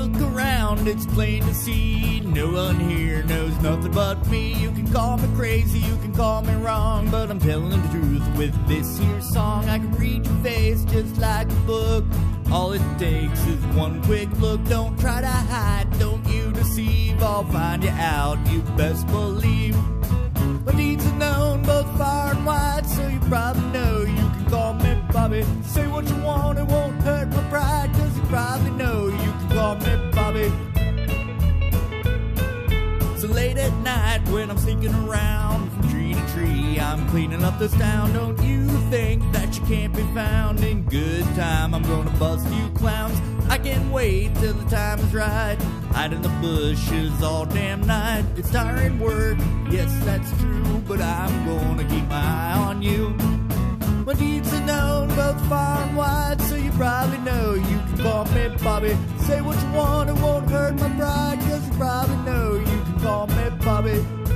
around, it's plain to see. No one here knows nothing but me. You can call me crazy, you can call me wrong, but I'm telling the truth with this here song. I can read your face just like a book. All it takes is one quick look. Don't try to hide, don't you deceive. I'll find you out, you best believe. My deeds are known both far and wide, so you probably know you can call me Bobby. Say night when I'm sneaking around from tree to tree, I'm cleaning up this town. Don't you think that you can't be found in good time? I'm gonna bust you clowns. I can't wait till the time is right. Hide in the bushes all damn night. It's tiring work, yes, that's true, but I'm gonna keep my eye on you. My deeds are known both far and wide, so you probably know you can call me Bobby. Say what you want, it won't hurt my Bobby.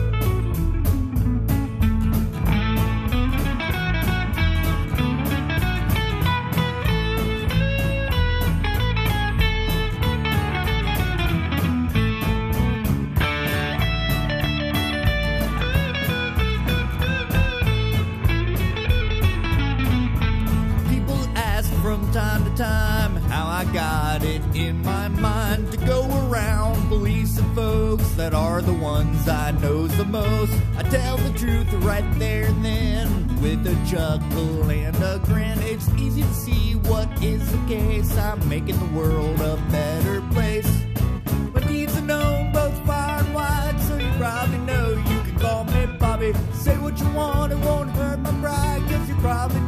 Got it in my mind to go around policing folks that are the ones I knows the most. I tell the truth right there and then with a chuckle and a grin. It's easy to see what is the case. I'm making the world a better place. My deeds are known both far and wide, so you probably know you can call me Bobby. Say what you want, it won't hurt my pride, cause you probably